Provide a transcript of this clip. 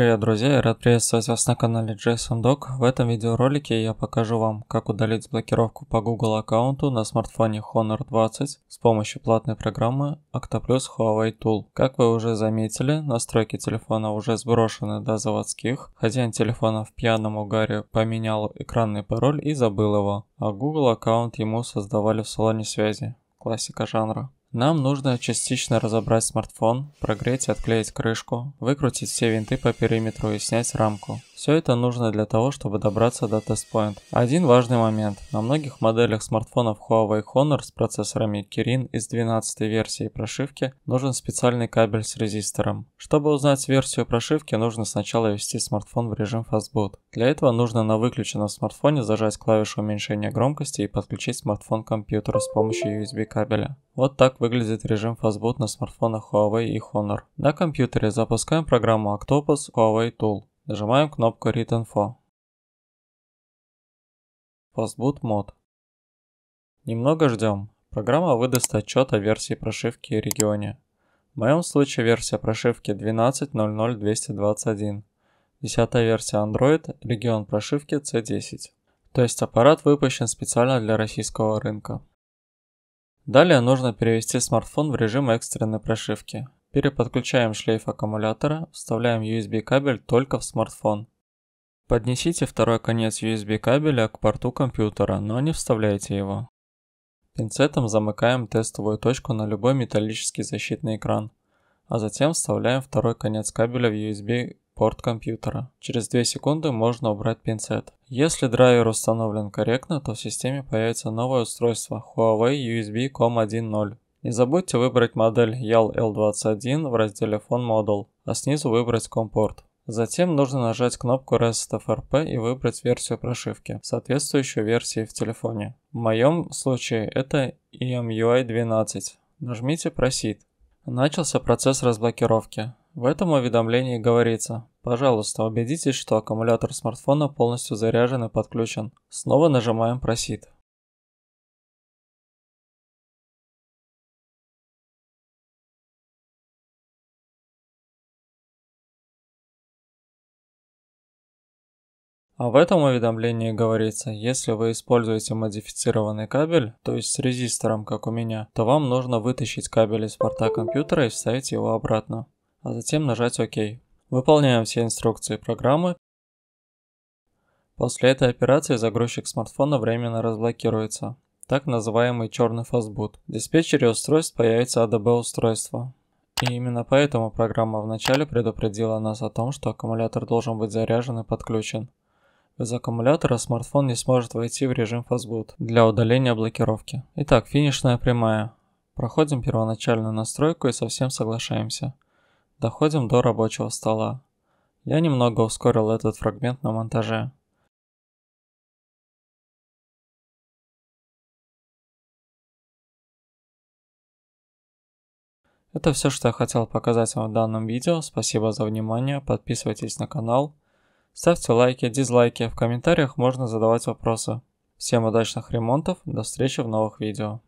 привет, друзья! Рад приветствовать вас на канале JSONDoc. В этом видеоролике я покажу вам, как удалить блокировку по Google аккаунту на смартфоне Honor 20 с помощью платной программы Octoplus Huawei Tool. Как вы уже заметили, настройки телефона уже сброшены до заводских. Хозяин телефона в пьяном угаре поменял экранный пароль и забыл его, а Google аккаунт ему создавали в салоне связи. Классика жанра. Нам нужно частично разобрать смартфон, прогреть и отклеить крышку, выкрутить все винты по периметру и снять рамку. Все это нужно для того, чтобы добраться до TestPoint. Один важный момент. На многих моделях смартфонов Huawei Honor с процессорами Kirin из 12 версии прошивки нужен специальный кабель с резистором. Чтобы узнать версию прошивки, нужно сначала ввести смартфон в режим Fastboot. Для этого нужно на выключенном смартфоне зажать клавишу уменьшения громкости и подключить смартфон к компьютеру с помощью USB кабеля. Вот так выглядит режим Fastboot на смартфонах Huawei и Honor. На компьютере запускаем программу Octopus Huawei Tool. Нажимаем кнопку Read Info. Fastboot мод. Немного ждем. Программа выдаст отчет о версии прошивки и регионе. В моем случае версия прошивки 12.00.221. Десятая версия Android, регион прошивки C10. То есть аппарат выпущен специально для российского рынка. Далее нужно перевести смартфон в режим экстренной прошивки. Переподключаем шлейф аккумулятора, вставляем USB кабель только в смартфон. Поднесите второй конец USB кабеля к порту компьютера, но не вставляйте его. Пинцетом замыкаем тестовую точку на любой металлический защитный экран, а затем вставляем второй конец кабеля в USB порт компьютера. Через 2 секунды можно убрать пинцет. Если драйвер установлен корректно, то в системе появится новое устройство Huawei USB COM 1.0. Не забудьте выбрать модель YAL L21 в разделе Phone Model, а снизу выбрать компорт. Затем нужно нажать кнопку Reset FRP и выбрать версию прошивки, соответствующую версии в телефоне. В моем случае это EMUI 12. Нажмите Proceed. Начался процесс разблокировки. В этом уведомлении говорится, пожалуйста, убедитесь, что аккумулятор смартфона полностью заряжен и подключен. Снова нажимаем Proceed. А в этом уведомлении говорится, если вы используете модифицированный кабель, то есть с резистором, как у меня, то вам нужно вытащить кабель из порта компьютера и вставить его обратно, а затем нажать ОК. Выполняем все инструкции программы. После этой операции загрузчик смартфона временно разблокируется, так называемый черный фастбут. В диспетчере устройств появится ADB устройство. И именно поэтому программа вначале предупредила нас о том, что аккумулятор должен быть заряжен и подключен. Без аккумулятора смартфон не сможет войти в режим Fastboot для удаления блокировки. Итак, финишная прямая. Проходим первоначальную настройку и совсем соглашаемся. Доходим до рабочего стола. Я немного ускорил этот фрагмент на монтаже. Это все, что я хотел показать вам в данном видео. Спасибо за внимание. Подписывайтесь на канал. Ставьте лайки, дизлайки, в комментариях можно задавать вопросы. Всем удачных ремонтов, до встречи в новых видео.